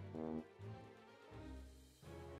Mm-hmm.